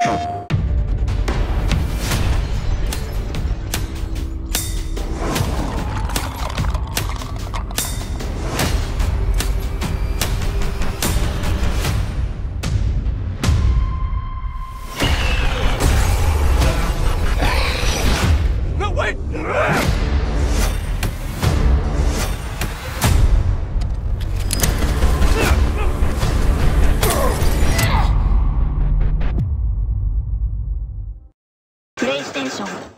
you. 英雄。